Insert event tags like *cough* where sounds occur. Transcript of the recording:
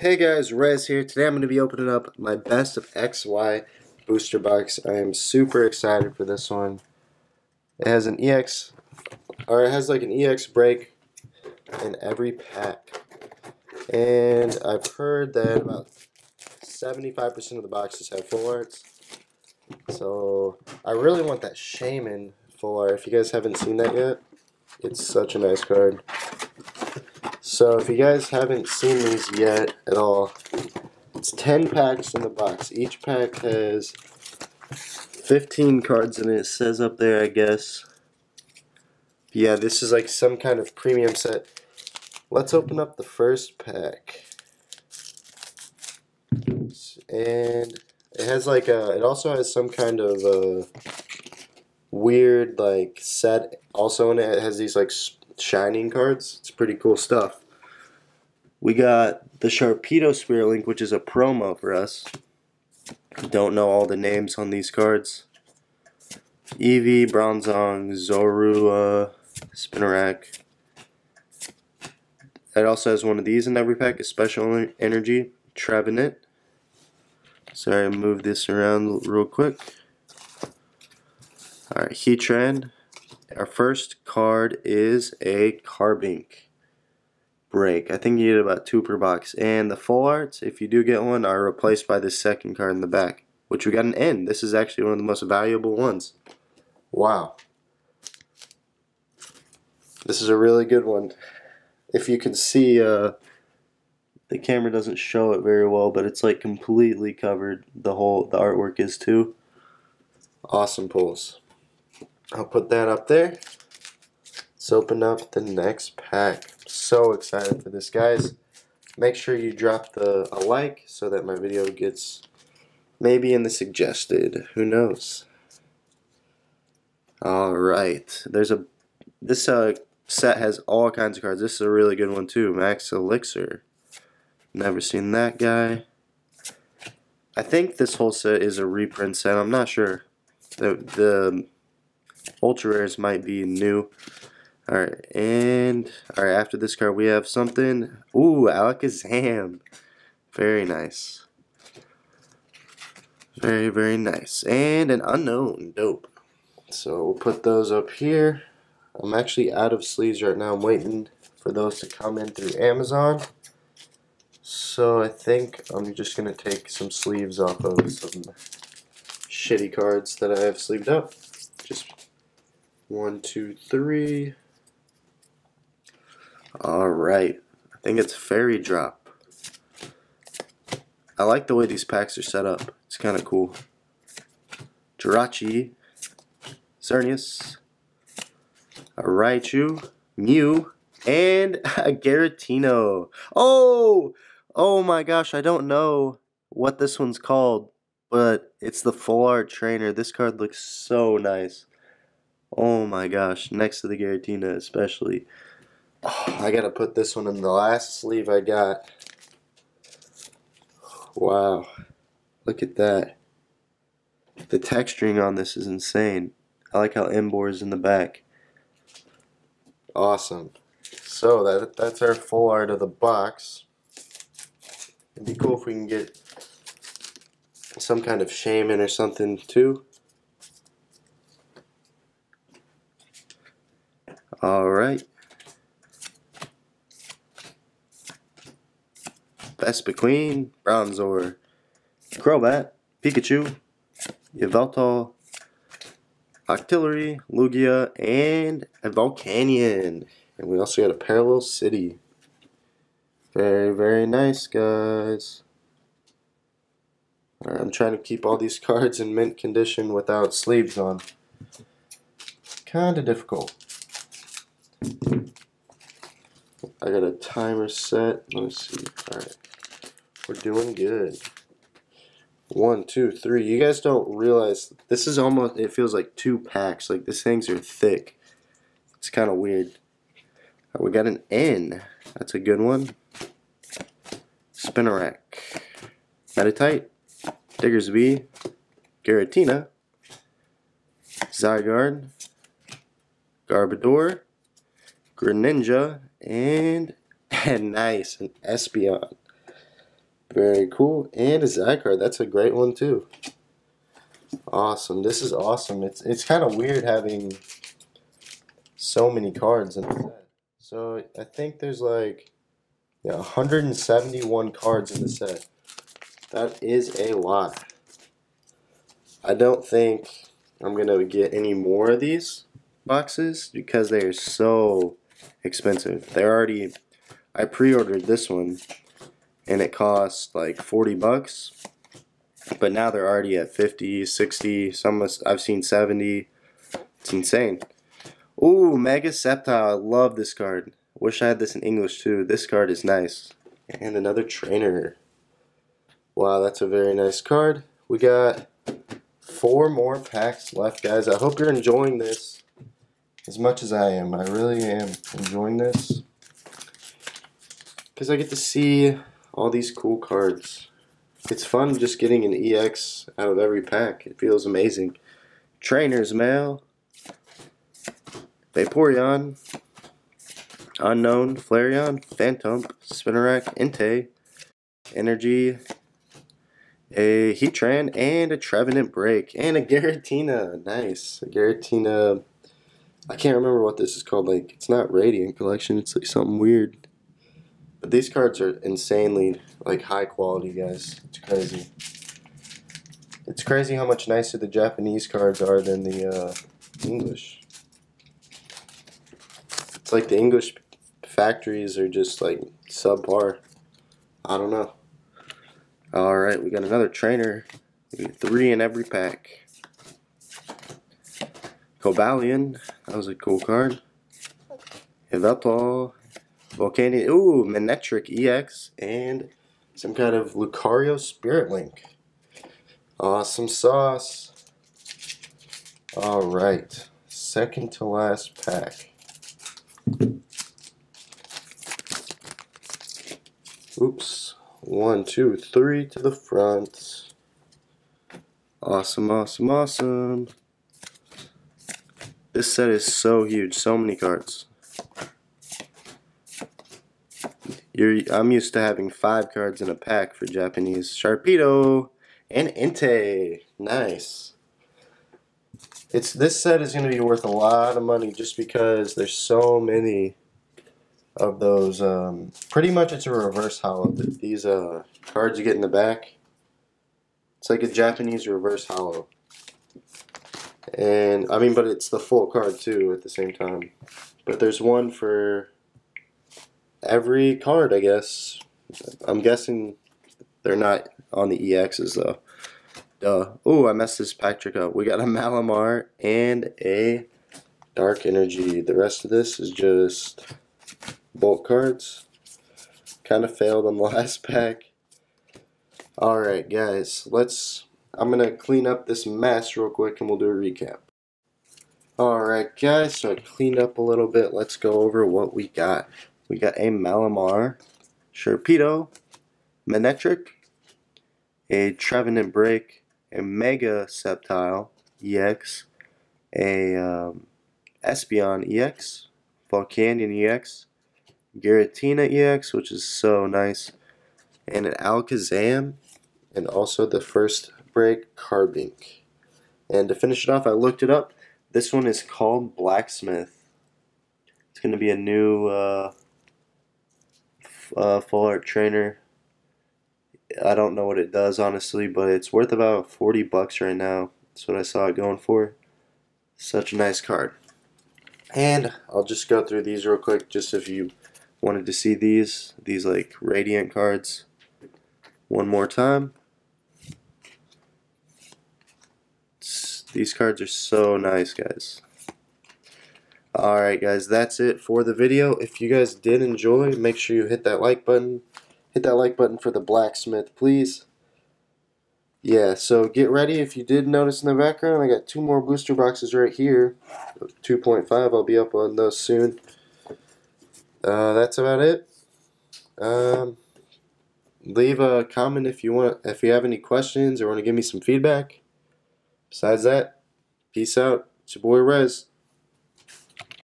Hey guys, Rez here. Today I'm going to be opening up my best of XY booster box. I am super excited for this one. It has an EX, or it has like an EX break in every pack. And I've heard that about 75% of the boxes have full arts. So I really want that Shaymin full art. If you guys haven't seen that yet, it's such a nice card. So if you guys haven't seen these yet at all, it's 10 packs in the box. Each pack has 15 cards in it. It says up there, I guess. Yeah, this is like some kind of premium set. Let's open up the first pack. And it has like a, it also has some kind of uh, weird like set also in it. It has these like shining cards. It's pretty cool stuff. We got the Sharpedo Spirit Link, which is a promo for us. Don't know all the names on these cards. Eevee, Bronzong, Zorua, Spinarak. It also has one of these in every pack, a Special Energy, Trevenant. Sorry, I moved this around real quick. Alright, Heatran. Our first card is a Carbink break. I think you get about two per box. And the full arts, if you do get one, are replaced by the second card in the back, which we got an N. This is actually one of the most valuable ones. Wow. This is a really good one. If you can see, uh, the camera doesn't show it very well, but it's like completely covered. The whole the artwork is too. Awesome pulls. I'll put that up there. Let's open up the next pack. So excited for this, guys. Make sure you drop the a like so that my video gets maybe in the suggested. Who knows? All right. There's a this uh set has all kinds of cards. This is a really good one too. Max Elixir. Never seen that guy. I think this whole set is a reprint set. I'm not sure. The the ultra rares might be new. Alright, and alright, after this card we have something. Ooh, Alakazam. Very nice. Very, very nice. And an Unown. Dope. So we'll put those up here. I'm actually out of sleeves right now. I'm waiting for those to come in through Amazon. So I think I'm just going to take some sleeves off of some shitty cards that I have sleeved up. Just one, two, three. Alright. I think it's Fairy Drop. I like the way these packs are set up. It's kind of cool. Jirachi, Xerneas, a Raichu, Mew, and *laughs* a Giratina. Oh! Oh my gosh, I don't know what this one's called, but it's the full art trainer. This card looks so nice. Oh my gosh, next to the Giratina especially. I gotta put this one in the last sleeve I got. Wow, look at that. The texturing on this is insane. I like how Emboar is in the back. Awesome. So that that's our full art of the box. It'd be cool if we can get some kind of Shaymin or something too. Alright. Vespiquen, Bronzor, Crobat, Pikachu, Yveltal, Octillery, Lugia, and a Volcanion. And we also got a Parallel City. Very, very nice, guys. Right, I'm trying to keep all these *laughs* cards in mint condition without sleeves on. Kind of difficult. I got a timer set. Let me see. Alright. We're doing good. One, two, three. You guys don't realize this is almost, it feels like two packs. Like these things are thick. It's kind of weird. Right, we got an N. That's a good one. Spinarak, Meditite, Diggersby, Giratina, Zygarde, Garbodor, Greninja, and, and *laughs* nice, an Espeon. Very cool. And a Zygarde. That's a great one too. Awesome. This is awesome. It's it's kind of weird having so many cards in the set. So I think there's like yeah, 171 cards in the set. That is a lot. I don't think I'm going to get any more of these boxes because they are so expensive. They're already, I pre-ordered this one and it cost like 40 bucks. But now they're already at 50, 60, some I've seen 70. It's insane. Ooh, Mega Sceptile. I love this card. Wish I had this in English too. This card is nice. And another trainer. Wow, that's a very nice card. We got four more packs left, guys. I hope you're enjoying this as much as I am. I really am enjoying this. Because I get to see all these cool cards. It's fun just getting an EX out of every pack. It feels amazing. Trainer's Mail. Vaporeon. Unown, Flareon, Phantump, Spinarak, Entei, Energy, a Heatran, and a Trevenant Break, and a Giratina. Nice. A Giratina. I can't remember what this is called. Like, it's not Radiant Collection. It's like something weird. But these cards are insanely, like, high quality, guys. It's crazy. It's crazy how much nicer the Japanese cards are than the uh, English. It's like the English factories are just like subpar. I don't know. Alright, we got another trainer. three in every pack. Cobalion. That was a cool card. Yveltal. Volcanic. Ooh, Manectric EX. And some kind of Lucario Spirit Link. Awesome sauce. Alright. Second to last pack. Oops. One, two, three to the front. Awesome, awesome, awesome. This set is so huge. So many cards. You're, I'm used to having five cards in a pack for Japanese. Sharpedo and Entei. Nice. It's This set is going to be worth a lot of money just because there's so many of those. Um, pretty much it's a reverse holo. These uh, cards you get in the back, it's like a Japanese reverse holo. And, I mean, but it's the full card too at the same time. But there's one for every card, I guess. I'm guessing they're not on the EXs though. Duh. Oh, I messed this pack trick up. We got a Malamar and a Dark Energy. The rest of this is just bulk cards. Kind of failed on the *laughs* last pack. Alright guys, let's, I'm going to clean up this mess real quick and we'll do a recap. Alright guys, so I cleaned up a little bit. Let's go over what we got. We got a Malamar, Sharpedo, Manectric, a Trevenant Break, a Mega Sceptile EX, a um, Espeon EX, Volcanion EX, Giratina EX, which is so nice, and an Alakazam, and also the first break Carbink. And to finish it off, I looked it up. This one is called Blacksmith. It's going to be a new uh, uh, full art trainer. I don't know what it does honestly, but it's worth about 40 bucks right now. That's what I saw it going for. Such a nice card. And I'll just go through these real quick just if you wanted to see these, these like radiant cards one more time. These cards are so nice, guys. Alright, guys, that's it for the video. If you guys did enjoy, make sure you hit that like button. Hit that like button for the blacksmith, please. Yeah, so get ready. If you did notice in the background, I got two more booster boxes right here. 2.5, I'll be up on those soon uh, that's about it. Um, leave a comment if you want, if you have any questions or want to give me some feedback. Besides that, peace out. It's your boy Rez.